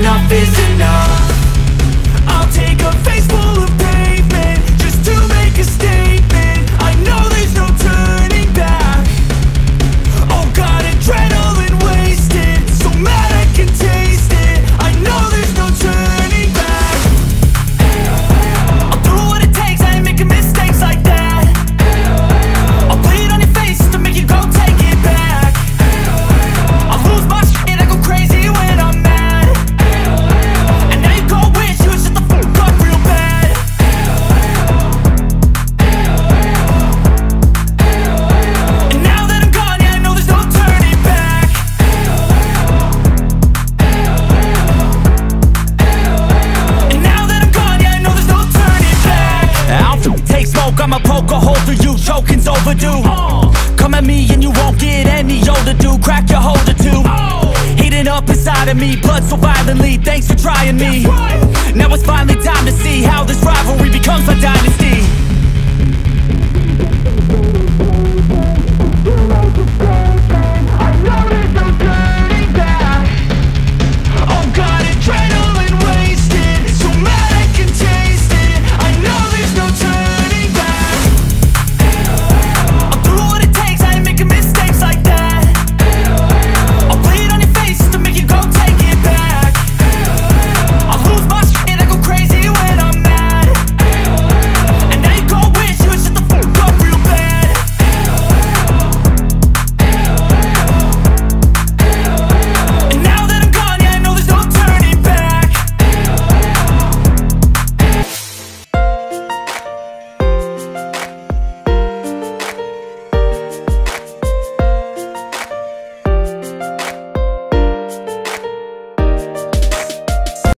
enough is enough overdue Come at me and you won't get any older, dude, crack your holder too. Heating up inside of me, blood so violently, thanks for trying me. Now it's